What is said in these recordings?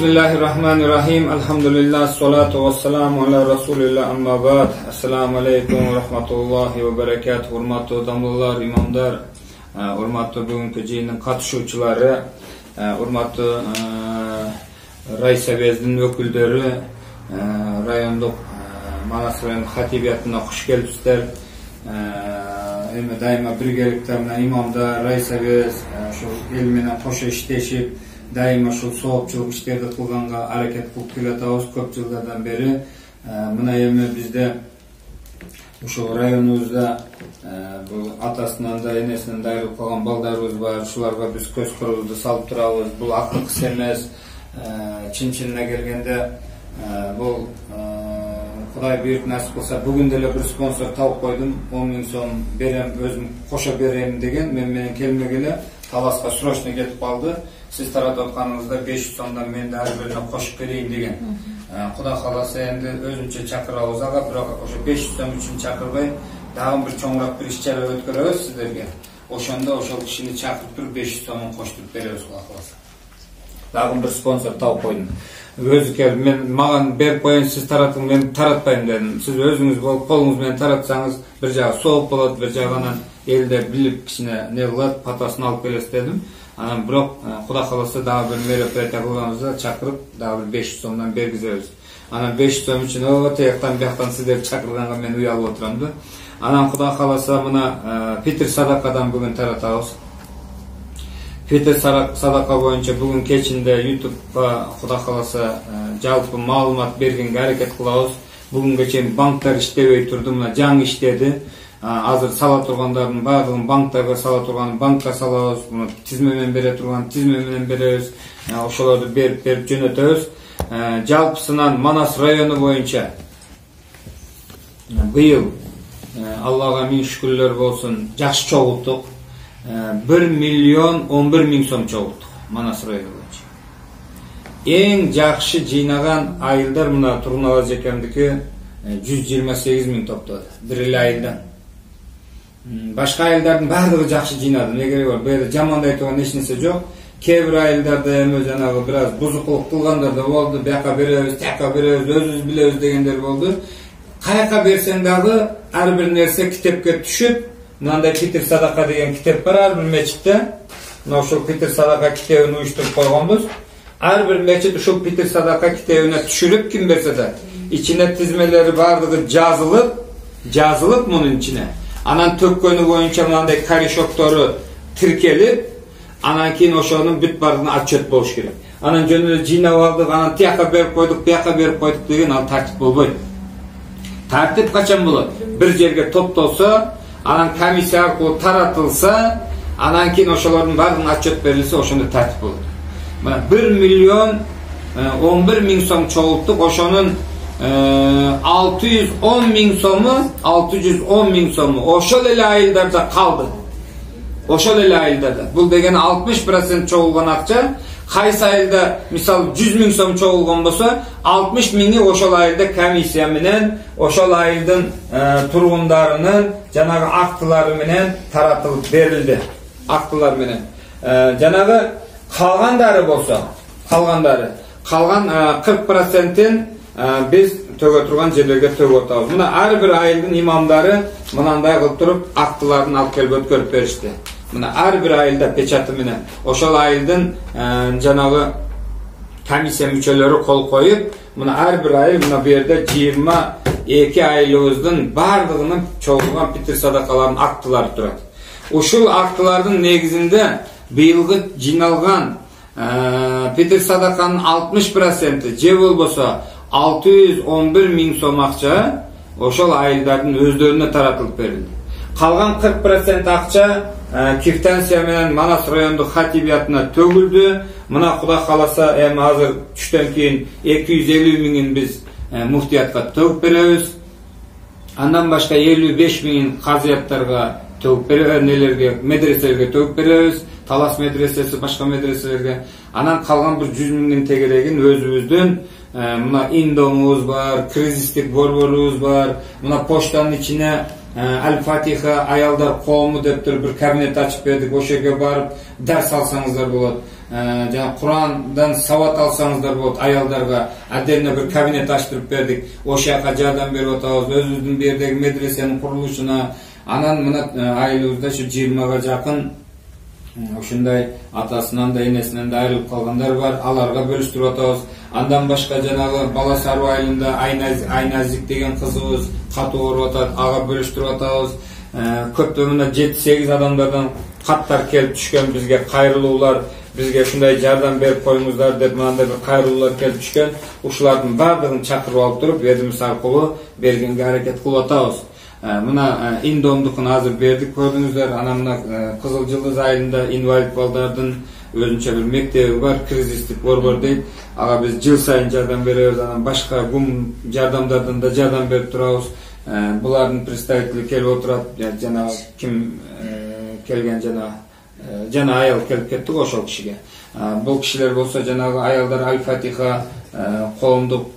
Bismillahirrahmanirrahim. Alhamdulillah, salatu vassalamu ala rasulillah amma ba'd. Assalamu alaykum va rahmatullohi va barakatuh. Hurmatli domlalar, imomlar, hurmatli bugungi jiyinning qatnashuvchilari, hurmatli raysovezning vakillari, rayonlik Manas rayon xatibiyatına xush kelibsizlar. Endi daima birgalikda imomda raysovez shu el bilan qo'sha ishlashib daima shu sovuqchilik ishlarni qilganga harakat qilib kelatamiz ko'p yillardan beri mana endi bizda o'sha rayonimizda bu otasidan da enasidan da ayrilib qolgan bolalarimiz bor shularga biz ko'z qirimizni solib turamiz. Bu aqliq ish emas chin chinına kelganda bu xudoy buyurib nasib qilsa bugun dela bir sponsor topib qo'ydim o'n ming so'm berem o'zim qo'shib berayim degan men meni kelmagili talasga срочно сиз таратып атканыңызда беш жүз сомдон мен дагы бирнө кошуп берейин деген. Э, кудай кааласа эми өзүнчө чакырабыз ага бирок ошо беш жүз сом үчүн чакырбай дагы бир чоңураак бир иш чара өткөрөбүз сиздерге. Ошондо ошол кишини чакырып туруп беш жүз сомун коштуруп беребиз кудай кааласа дагы бир спонсор таап койдум. Өзү келип мен мага берип коеюн сиз таратың мен таратпайм дедим. Сиз өзүңүз болуп колуңуз менен таратсаңыз бир жагы сооп болот бир жагы анан элдер билип кичине эмне кылат батасын алып келесиз дедим. Анан бирок кудай кааласа дагы бир мероприятие кылганбызда чакырып дагы бир беш жүз сомдон бергизебиз. Анан беш жүз сом үчүн о тияктан бияктан сиздерди чакырганга мен уялып отурам да. Анан кудай кааласа мына питир садакадан бүгүн таратабыз. Питир садака боюнча бүгүн кечинде ютубка кудай кааласа жалпы маалымат бергенге аракет кылабыз. Бүгүнгө чейин банктар иштебей турду мына жаңы иштеди азыр сала тургандардын баардыгын банктарга сала турган банкка салабыз мына тизме менен бере турган тизме менен беребиз. Ошолорду берип берип жөнөтөбүз. Жалпысынан манас району боюнча быйыл аллага миң шүкүрлөр болсун жакшы чогулттук. Bir million o'n bir ming so'm чогулттук манас району боюнча. Эң жакшы жыйнаган айылдар мына тургуналы эжекемдики жүз жыйырма сегиз миң топтоду бир эле айылдан. Башка айылдардын баардыгы жакшы жыйнады эмне кереги бар бул жерде жамандай турган эч нерсе жок кээ бир айылдарда эми жанагы бир аз бузукулук кылгандар да болду бияка беребиз тияка беребиз өзүбүз билебиз дегендер болду каяка берсең дагы ар бир нерсе китепке түшүп мынандай питир садака деген китеп бар ар бир мечитте мына ушул питир садака китебин уюштуруп койгонбуз ар бир мечит ушул питир садака китебине түшүрүп ким берсе да ичине тизмелери баардыгы жазылып жазылып мунун ичине. Анан төккөнү боюнча мындай корешоктору тиркелип анан кийин ошонун бүт баардыгына отчет болуш керек анан жөн эле жыйнап алдык анан тияка берип койдук бияка берип койдук деген ал тартип болбойт тартип качан болот бир жерге топтолсо анан комиссия аркылуу таратылса анан кийин ошолордун баардыгына отчет берилсе ошондо тартип болот мына бир миллион он бир миң сом чогулттук ошонун 610 bin somu 610 bin somu oşol elailerde kaldı. Oşol elailerde. Bu degen 60% çoğulgan akça. Kaysa ayılda misal 100 bin som çoğulgan bolsa 60 mini oşol ayılda komissiya ошол oşol ayıldın e, turgundarının janagı aktıları menen taratılıp berildi. Aktılar menen. E, janagı kalgandары калгандары kalgandары kalgan e, 40%'in біз төгө тұрған жерлерге төгіп отырамыз мына әрбір айылдың имамдары мынандай қылып тұрып актыларын алып келіп өткөрүп берісті мына әрбір айылда печаты менен ошол айылдын жанагы комиссия мүчөлөрү кол коюп мына әрбір айыл мына бул жерде жыйырма эки айылыбыздын баардыгынын чогулган питир садакаларынын актылары турат ушул актылардын негизинде быйылгы жыйналган питир садаканын алтымыш проценти же болбосо алты жүз он бир миң сом акча ошол айылдардын өздөрүнө таратылып берилди калган кырк процент акча квитанция менен манас райондук хатибиятына төгүлдү мына кудай кааласа эми азыр түштөн кийин эки жүз элүү миңин биз муфтиятка төгүп беребиз андан башка элүү беш миңин казыяттарга төгүп беребиз нелерге медреселерге төгүп беребиз талас медресеси башка медреселерге анан калган бир жүз миңдин тегерегин өзүбүздүн мына индомубуз бар кризистик борборубуз бар мына почтанын ичине ал фатиха аялдар коому деп туруп бир кабинет ачып бердик ошол жерге барып дарс алсаңыздар болот жана курандан сабат алсаңыздар болот аялдарга отдельно бир кабинет ачтырып бердик ошол жака жардам берип атабыз өзүбүздүн бу жердеги медресенин курулушуна анан мына айылыбызда ушу жыйырмага жакын ушундай атасынан да энесинен да айрылып калгандар бар аларга бөлүштүрүп атабыз андан башка жанагы бала саруу айылында айназик деген кызыбыз катуу ооруп атат ага бөлүштүрүп атабыз. Көптөн мына жети сегиз адамдардан каттар келип түшкөн бизге кайрылуулар бизге ушундай жардам берип коюңуздар деп мынандай бир кайрылуулар келип түшкөн ушулардын баардыгын чакырып алып туруп ведомство аркылуу бергенге аракет кылып атабыз. Мына индомдукун азыр бердик көрдүңүздөр. Анан мына кызыл жылдыз айылында инвалид балдардын өзүнчө бир мектеби бар кризистик борбор дейт. Ага биз жыл сайын жардам беребиз анан башка гум жардамдардан да жардам берип турабыз. Булардын представители келип отурат. Жанагы ким келген жана жана аял келип кетти го ошол кишиге. Бул кишилер болсо жанагы аялдар аль фатиха коомдук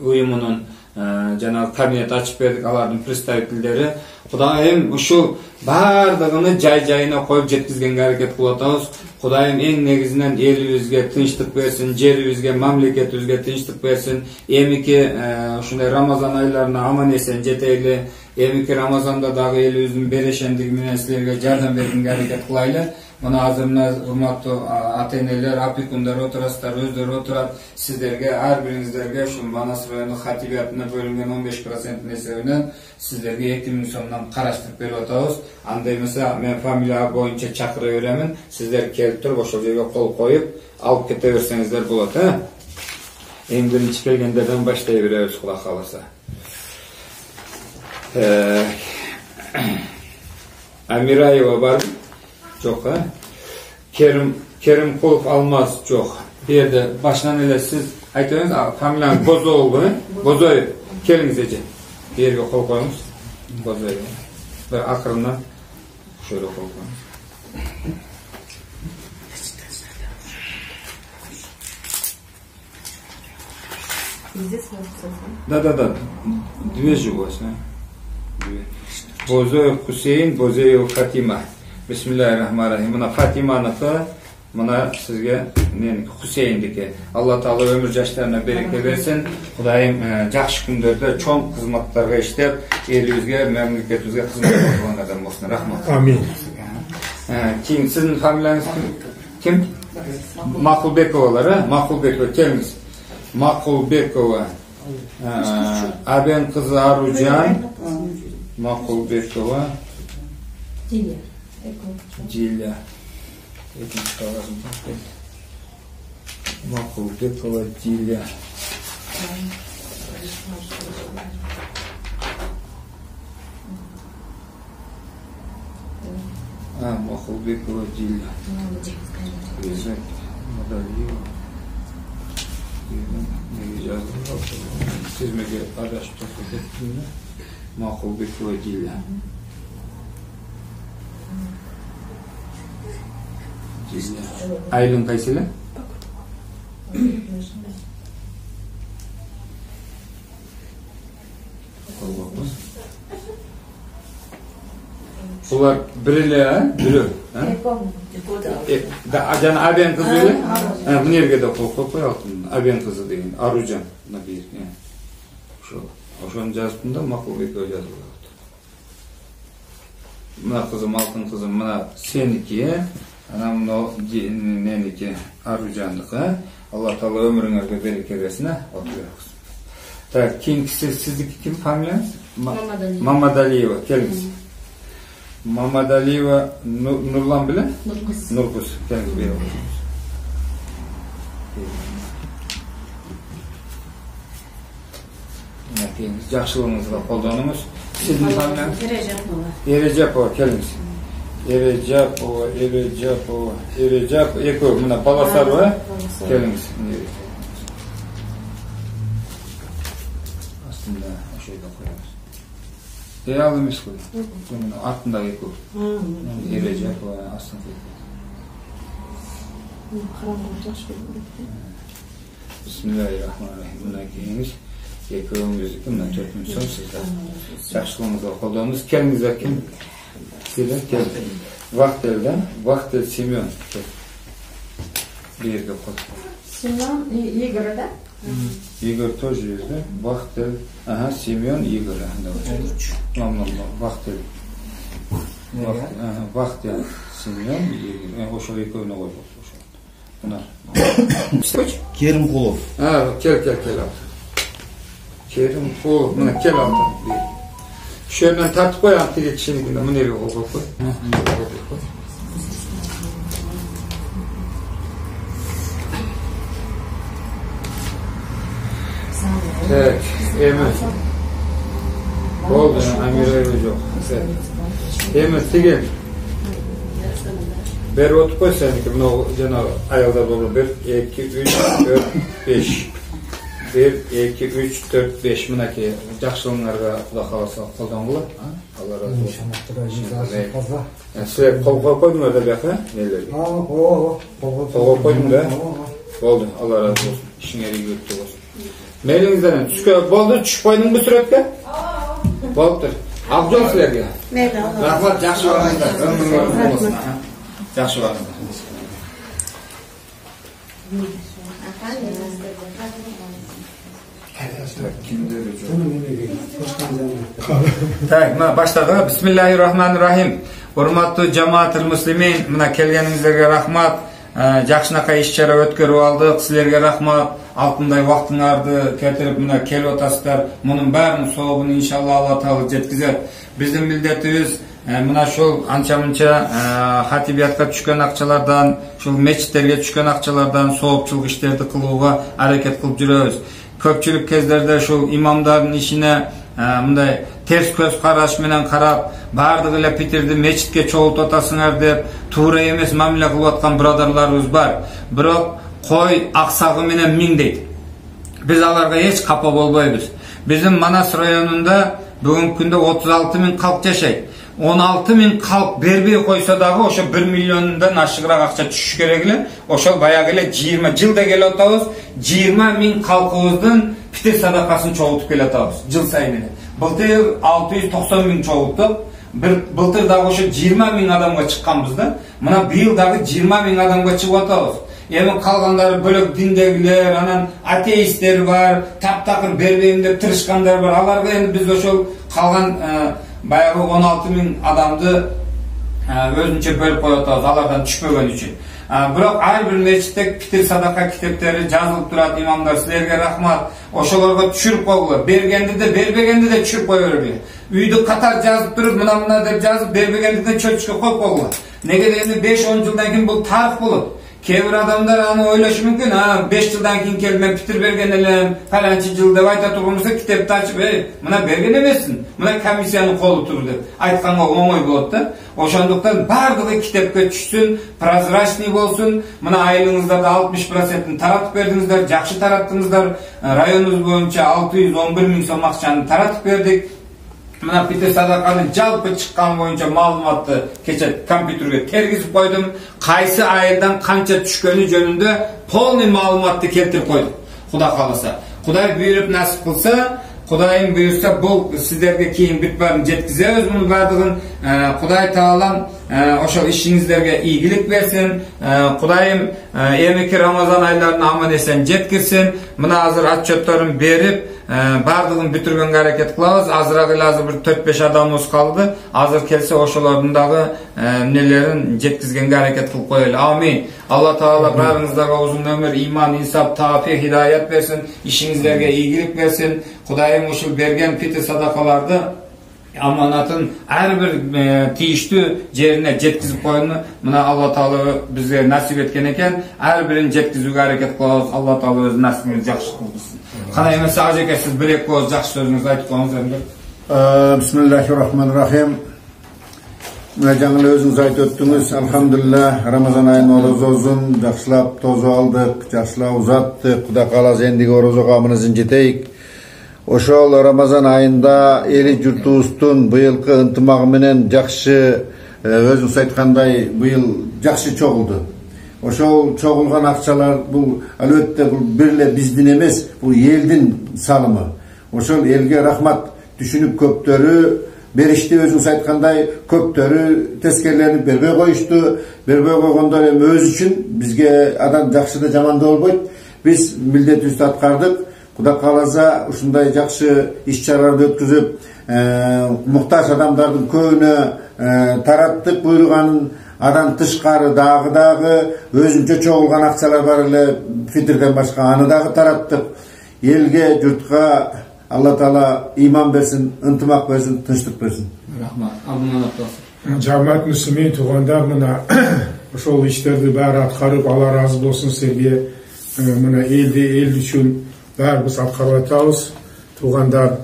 уюмунун жанагы кабинет ачып бердик алардын представительдери кудайым ушул баардыгын жай жайына коюп жеткизгенге аракет кылып атабыз кудайым эң негизинен элибизге тынчтык берсин жерибизге мамлекетибизге тынчтык берсин эмики ушундай рамазан айларына аман эсен жетели эмики рамазанда дагы элибиздин берешендиги менен силерге жардам бергенге аракет кылайлы мына азыр мына урматтуу ата энелер опекундар отурасыздар өздөрү отурат. Сиздерге ар бириңиздерге ушул манас району хатибиятына бөлүнгөн он беш проценттин эсебинен сиздерге эки миң сомдон караштырып берип атабыз. Андай эмесе мен фамилия боюнча чакыра беремин сиздер келип туруп ошол жерге кол коюп алып кете берсеңиздер болот э? Эң биринчи келгендерден баштай беребиз кудай кааласа амираева барбы жок э керим керимкулов алмаз жок бу жерде башынан эле сиз айта бериңиз фамилияңыз бозоолбу э бозоев келиңиз эже бу жерге кол коюңуз бозоев бир акырындан ушул жерге кол коюңуз Да, да, да. Две животные. Две. Бозоев Хусейн, Бозоев Фатима. Бисмиллахиррахманиррахим. Мына Фатиманыкы, мына сизге Хусейндики. Алла Таала өмүр жаштарына береке берсин. Кудайым жакшы күндөрдө чоң кызматтарга иштеп, элибизге, мамлекетибизге кызмат кылган адам болсун. Рахмат. Амин. Кийин сиздин фамилияңыз ким? Макулбековалар, э? Макулбекова келиңиз. Макулбекова. Абен кызы Аружан. Макулбекова. Диля. желя екінші қағазым мақұлбекова диля а мақұлбекова диля мадалиева неге жаздым сезмеге адашып тұрып кетіппін мақұлбекова диля айылың кайсы эле булар бир эле э бирөө э жана абен кызы эле мына жерге да кол коюп коелу абен кызы деген. Аружан мына бир ошол ошону жазыптын да макулбекова жазып коет мына кызым алтын кызым мына сеники э ana mino meniki arujanniki alloh taolo umringizga beraka bersin так keyingisi sizniki ким familiyangiz mamadaliyeva kelingіз mamadaliyeva нурлан bilan nurquz nurquz kelingіз bu yoqqa yaxshilig'ingizga qo'ldanamiz sizni familiyangiz erajabova erajabova Тережапова. эрежапова келиңиз эрежапова эрежапова эрежап экөө мына баласарбы э Баласар. келиңиз астында ошол жерде коебуз э ал эмес кой мына артындагы экөө эрежапова астында бисмиллахиррахманиррахим мына келиңиз экөөңүздүкү мына төрт Миң сом сизге жакшылыгыңызга колдонуңуз келиңиздер ким силер кел вахтел да вахтел семен кел Берге кой. Семен и Игорь, да? Игорь тоже есть, да? Бахтель. Ага, Семен, Игорь. Давай. Ага, Бахтель. Семен, Игорь. Ошол экөөнө кой болсо ошол. Мына. Скоч? Керімқұлов А, кел, кел, 시험면 다 듣고 양띠를 치는 거 문의를 오고 Evet, evet. Oldu, Amir Hocam. Evet. Evet, sigil. Ver otup koy sen ki, bunu cenab ayakta dolu bir, iki, üç, dört, beş. 1, 2, 3, 4, 5. Mınaki жақсылыңарға құда қаласа қолданғылы. Алла разы болсын. Сілер қол қойып қойдыңдар да бияққа? Нелерге? Қол қойдың да? Болды, Алла разы болсын. Ішіңер үйге өтті болсын. Мейліңізден түске болды, түсіп қойдың бұл суретке? Болып тұр. Абзал сілерге. Рахмат, жақсы барыңыздар. Ömrünüz болсын. аха. Жақсы барыңыздар. Так, мына баштады. Бисмиллахир-рахманир-рахим. Урматтуу жамаатыл муслимин, мына келгениңиздерге рахмат. Жакшынакай иш-чара өткөрүп алдык. Силерге рахмат. Алтындай вактыңарды кетирип мына келип атасыздар. Мунун баарынын сообун иншалла Алла Таала жеткизет. Биздин милдетибиз мына ушул анча мынча хатибиятка түшкөн акчалардан, ушул мечиттерге түшкөн акчалардан соопчулук иштерди кылууга аракет кылып жүрөбүз. Көпчүлүк кездерде ушул имамдардын ишине ә, мындай терс көз караш менен карап баардыгы эле питирди мечитке чогултуп атасыңар деп туура эмес мамиле кылып аткан бирадарларыбыз бар бирок кой аксагы менен миң дейт биз аларга эч капа болбойбуз биздин манас районунда бүгүнкү күндө отуз алты миң калк жашайт он алты миң калк бербей койсо дагы ошо бир миллиондон ашыгыраак акча түшүш керек эле ошол баягы эле жыйырма жылда келип атабыз. Жыйырма миң калкыбыздын питир садакасын чогултуп келатабыз жыл сайын эле. Былтыр алты жүз токсон миң чогулттук. Былтыр дагы ошо жыйырма миң адамга чыкканбыз да мына быйыл дагы жыйырма миң адамга чыгып атабыз. Эми калгандары бөлөк диндегилер анан атеисттер бар таптакыр бербейм деп тырышкандар бар. Аларга эми биз ошол калган баягы он алты миң адамды өзүнчө бөлүп атабыз алардан түшпөгөн үчүн бирок ар бир мечитте питир садака китептери жазылып турат имамдар силерге рахмат ошолорго түшүрүп койгула бергенди да бербегенди да түшүрүп кое бергиле үйдү катар жазып туруп мына мына деп жазып бербегендикин чөтүшкө коюп койгула неге дегенде беш он жылдан кийин бул тарых болот кээ бир адамдар аны ойлошу мүмкүн а беш жылдан кийин келип мен питир берген элем фаланчы жыл деп айта турган болсо китепти ачып эй мына берген эмессиң мына комиссиянын колу тур деп айтканга оңой болот да ошондуктан баардыгы китепке түшсүн прозрачный болсун мына айлыгыңыздарды алтымыш процентин таратып бердиңиздер жакшы тараттыңыздар районубуз боюнча алты жүз он бир миң сом акчаны таратып бердик мына питир садаканын жалпы чыкканы боюнча маалыматты кече компьютерге тергизип койдум кайсы айылдан канча түшкөнү жөнүндө полный маалыматты келтирип койдук кудай кааласа кудай буйруп насип кылса кудайым буюрса бул сиздерге кийин бүт баарын жеткизебиз мунун баардыгын кудай таалам ошол ишиңиздерге ийгилик берсин кудайым эмики рамазан айларын аман эсен жеткирсин мына азыр отчетторун берип баардыгын бүтүргөнгө аракет кылабыз азыраак эле азыр бир төрт беш адамыбыз калды азыр келсе ошолордун дагы эмнелерин жеткизгенге аракет кылып коелу амин алла таала баарыңыздарга узун өмүр ийман инсап таапи хидаят берсин ишиңиздерге ийгилик берсин кудайым ушул берген питир садакаларды аманатын ар бир тийиштүү жерине жеткизип койгону мына алла таала бизге насип эткен экен ар бирин жеткизүүгө аракет кылабыз алла таала өз насибиңизди жакшы кылсын кандай эмесе ажеке сиз бир эки ооз жакшы сөзүңүздү айтып коюңуз эми бисмиллахи рахмани рахим мына жаңы эле өзүңүз айтып өттүңүз альхамдулилля рамазан айынын орозосун жакшылап тосуп алдык жакшылап узаттык кудай кааласа эндиги орозого аман жетейик ошол рамазан айында эли журтубуздун быйылкы ынтымагы менен жакшы өзүңүз айткандай быйыл жакшы чогулду. Ошол чогулган акчалар бул албетте бул бир эле биздин эмес бул элдин салымы. Ошол элге рахмат түшүнүп көптөрү беришти өзүңүз айткандай көптөрү тескереленип бербей коюшту. Бербей койгондор эми өзү үчүн бизге адам жакшы да жаман да болбойт. Биз милдетибизди аткардык. Кудай кааласа ушундай жакшы иш чараларды өткүзүп муктаж адамдардын көбүнө тараттык буйруганын андан тышкары дагы дагы өзүнчө чогулган акчалар бар эле фитрден башка аны дагы тараттык элге журтка алла таала иман берсин ынтымак берсин тынчтык берсин рахмат аттасың жамаат муслимин туугандар мына ошол иштерди баары аткарып алла ыраазы болсун силерге мына элди эл үчүн баарыбыз аткарып атабыз туугандар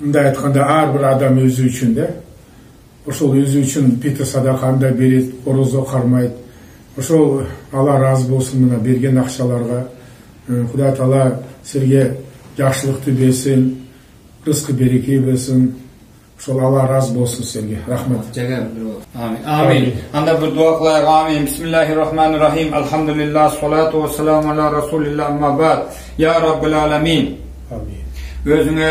мындай айтканда ар бир адам өзү үчүн да ошол өзү үчүн питр садаканы да берет орозо кармайт ошол алла ыраазы болсун мына берген акчаларга кудай таала силерге жакшылыкты берсин рызкы береке берсин ошол алла ыраазы болсун силерге рахмат жага амин амин анда бир дуа кылайык амин бисмиллахи рахмани рахим алхамдулиллах салату вассаламу ала расулиллах амма бад я раббил аламин амин өзүңө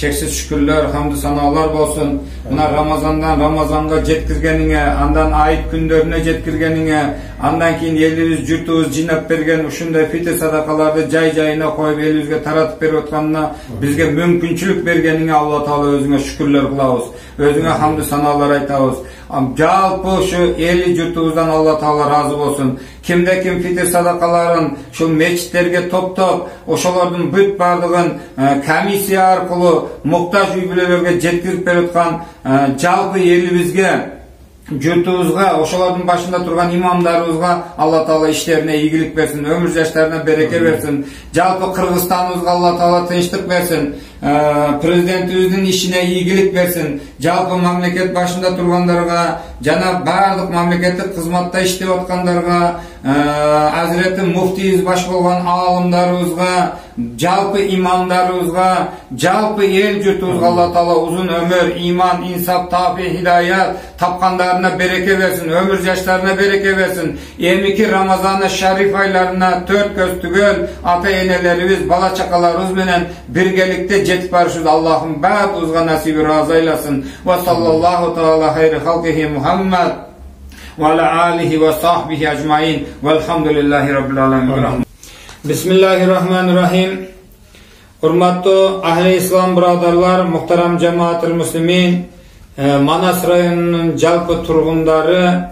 чексиз шүкүрлөр хамды санаалар болсун мына рамазандан рамазанга жеткиргениңе андан айт күндөрүнө жеткиргениңе андан кийин элибиз журтубуз жыйнап берген ушундай фитр садакаларды жай жайына коюп элибизге таратып берип атканына бизге мүмкүнчүлүк бергениңе алла таала өзүңө шүкүрлөр кылабыз өзүңө хамды санаалар айтабыз жалпы ушу эли журтубуздан алла таала ыраазы болсун кимде ким фитр садакаларын ушул мечиттерге топтоп ошолордун бүт баардыгын комиссия аркылуу муктаж үй бүлөлөргө жеткирип берип аткан жалпы элибизге журтубузга ошолордун башында турган имамдарыбызга алла таала иштерине ийгилик берсин өмүр жаштарына береке берсин жалпы кыргызстаныбызга алла таала тынчтык берсин президентибиздин ишине ийгилик берсин жалпы мамлекет башында тургандарга жана баардык мамлекеттик кызматта иштеп аткандарга азирети муфтийибиз баш болгон аалымдарыбызга жалпы имамдарыбызга жалпы эл журтубузга алла таала узун өмүр иман инсап тафи хидаят тапкандарына береке берсин өмүр жаштарына береке берсин эмики рамазаны шариф айларына төрт көз түгөл ата энелерибиз бала чакаларыбыз менен биргеликте жетип барышыбыз аллахым баарыбызга насиби ыраазы айласын ва саллаллаху таала хайри халкихи мухаммад وعلى آله وصحبه أجمعين والحمد لله رب العالمين بسم الله الرحمن الرحيم Урматтуу ахли ислам бирадарлар, мухтарам жамаатыл муслимин, Манас районунун жалпы тургундары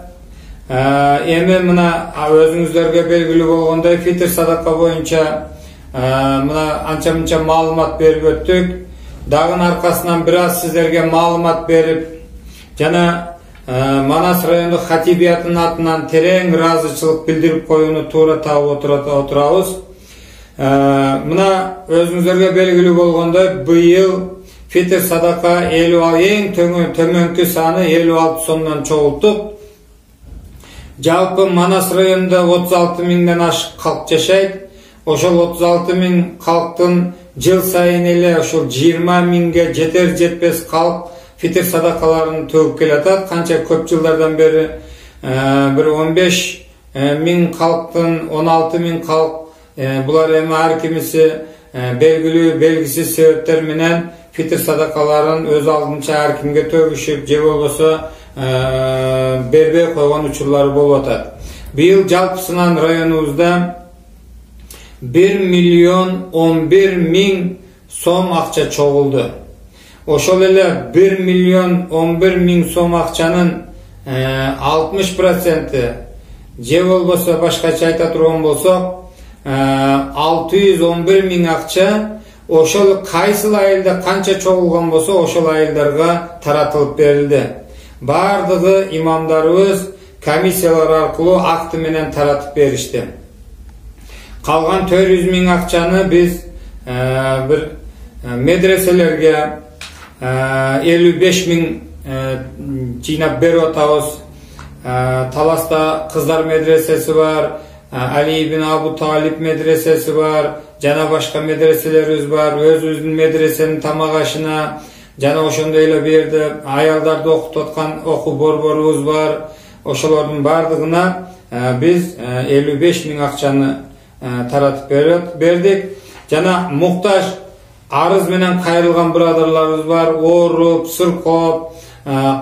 эми мына өзүңүздөргө белгилүү болгондой фитр садака боюнча мына анча мынча маалымат берип өттүк. Дагы аркасынан бир аз сиздерге маалымат берип жана манас райондук хатибиятынын атынан терең ыраазычылык билдирип коюуну туура таап отурабыз мына өзүңүздөргө белгилүү болгондой быйыл фитр садака элүү эң төмөнкү саны элүү алты сомдон чогулттук жалпы манас районунда отуз алты миңден ашык калк жашайт ошол отуз алты миң калктын жыл сайын эле ушул жыйырма миңге жетер жетпес калк фитр садакаларын төгүп келатат. Канча көп жылдардан бери бир он беш миң калктын он алты миң калк булар эми ар кимиси белгилүү белгисиз себептер менен фитр садакаларын өз алдынча ар кимге төгүшүп же болбосо бербей койгон учурлары болуп атат. Быйыл жалпысынан районубузда бир миллион он бир миң сом акча чогулду ошол эле бир миллион он бир миң сом акчанын алтымыш проценти же болбосо башкача айта турган болсок алты жүз он бир миң акча ошол кайсыл айылда канча чогулган болсо ошол айылдарга таратылып берилди баардыгы имамдарыбыз комиссиялар аркылуу акты менен таратып беришти калган төрт жүз миң акчаны биз бир медреселерге элүү беш миң жыйнап берип атабыз таласта кыздар медресеси бар али ибн абу талип медресеси бар жана башка медреселерибиз бар. Өзүбүздүн медресенин тамак ашына жана ошондой эле бу жерде аялдарды окутуп аткан окуу борборубуз бар. Ошолордун баардыгына биз элүү беш миң акчаны таратып бердик. Жана муктаж арыз менен кайрылган бирадарларыбыз бар. Ооруп сыркоп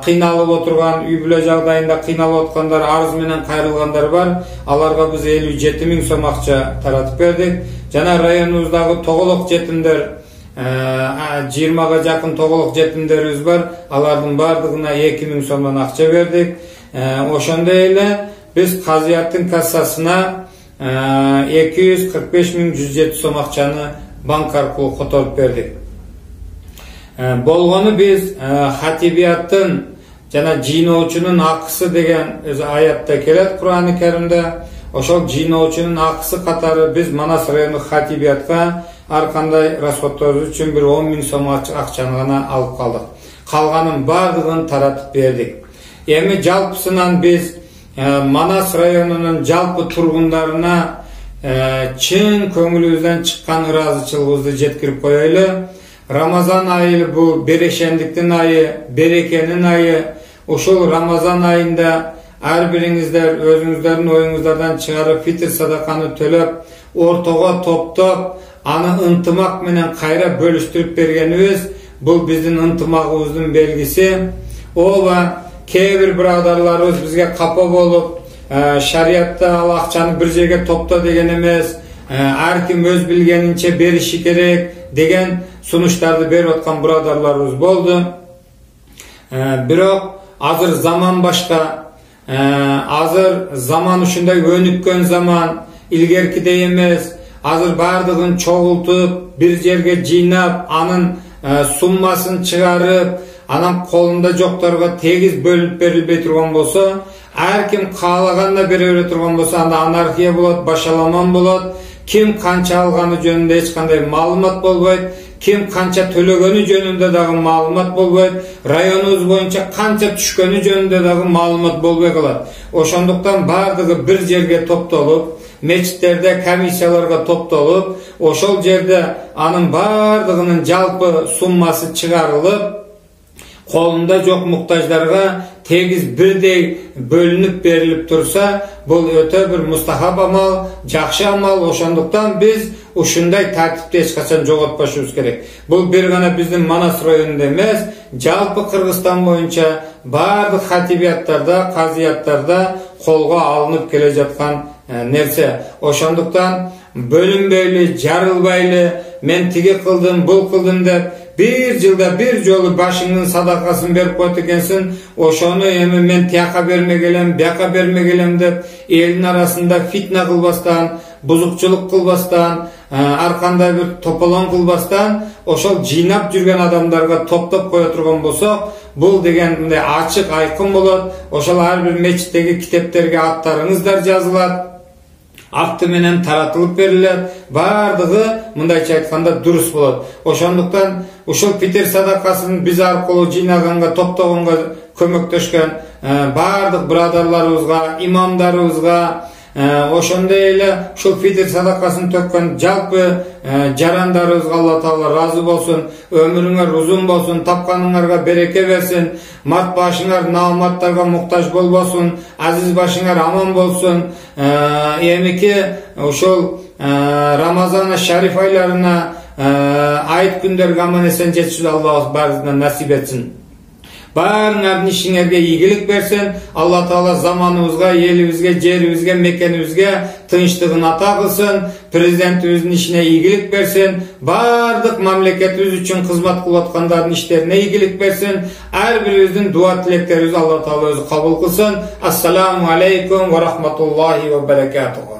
кыйналып отурган үй бүлө жагдайында кыйналып аткандар арыз менен кайрылгандар бар. Аларга биз элүү жети миң сом акча таратып бердик. Жана районубуздагы тоголок жетимдер жыйырмага жакын тоголок жетимдерибиз бар. Алардын баардыгына эки миң сомдон акча бердик. Ошондой эле биз казыяттын кассасына эки жүз кырк беш миң жүз жети сом акчаны банк аркылуу которуп бердик болгону биз хатибияттын жана жыйноочунун акысы деген өзү аятта келет курани каримде ошол жыйноочунун акысы катары биз манас райондук хатибиятка ар кандай расходторубуз үчүн бир он миң сом акчаны гана алып калдык. Калганын баардыгын таратып бердик. Эми жалпысынан биз манас районунун жалпы тургундарына чын көңүлүбүздөн чыккан ыраазычылыгыбызды жеткирип коелу рамазан айы бул берешендиктин айы берекенин айы. Ушул рамазан айында ар бириңиздер өзүңүздөрдүн оюңуздардан чыгарып фитр садаканы төлөп ортого топтоп аны ынтымак менен кайра бөлүштүрүп бергенибиз бул биздин ынтымагыбыздын белгиси ооба кээ бир бирадарларыбыз бизге капа болуп шариятта ал акчаны бир жерге топто деген эмес ар ким өз билгенинче бериши керек деген сунуштарды берип аткан бирадарларыбыз болду бирок азыр заман башка азыр заман ушундай өнүккөн заман илгеркидей эмес азыр баардыгын чогултуп бир жерге жыйнап анын суммасын чыгарып анан колунда жокторго тегиз бөлүнүп берилбей турган болсо ар ким каалаганда бере бере турган болсо анда анархия болот башаламан болот ким канча алганы жөнүндө эч кандай маалымат болбойт ким канча төлөгөнү жөнүндө дагы маалымат болбойт районубуз боюнча канча түшкөнү жөнүндө дагы маалымат болбой калат ошондуктан баардыгы бир жерге топтолуп мечиттерде комиссияларга топтолуп ошол жерде анын баардыгынын жалпы суммасы чыгарылып колунда жок муктаждарга тегиз бирдей бөлүнүп берилип турса бул өтө бир мустахаб амал жакшы амал. Ошондуктан биз ушундай тартипти эч качан жоготпошубуз керек. Бул бир гана биздин манас районунда эмес жалпы кыргызстан боюнча баардык хатибияттарда казыяттарда колго алынып келе жаткан нерсе. Ошондуктан бөлүнбөйлү жарылбайлы мен тиги кылдым бул кылдым деп бир жылда бир жолу башыңдын садакасын берип коет экенсиң ошону эми мен тияка бермек элем бияка бермек элем деп элдин арасында фитна кылбастан бузукчулук кылбастан ар кандай бир тополоң кылбастан ошол жыйнап жүргөн адамдарга топтоп кое турган болсок бул деген мындай ачык айкын болот ошол ар бир мечиттеги китептерге аттарыңыздар жазылат акты менен таратылып берилет баардыгы мындайча айтканда дурус болот ошондуктан ушул питир садакасын биз аркылуу жыйнаганга топтогонго көмөктөшкөн баардык бирадарларыбызга имамдарыбызга ошондой эле ушул фитир садакасын төккөн жалпы жарандарыбызга алла таала ыраазы болсун өмүрүңөр узун болсун тапканыңарга береке берсин март башыңар нааматтарга муктаж болбосун азиз башыңар аман болсун. Эмики ушул рамазана шариф айларына айт күндөргө аман эсен жетишүүнү аллах баарыбызга насип этсин. Баарыңардын ишиңерге ийгилик берсин алла таала заманыбызга элибизге жерибизге мекенибизге тынчтыгын ата кылсын президентибиздин ишине ийгилик берсин баардык мамлекетибиз үчүн кызмат кылып аткандардын иштерине ийгилик берсин ар бирибиздин дуа тилектерибизди алла таала өзү кабыл кылсын ассаламу алейкум ва рахматуллахи ва баракатуху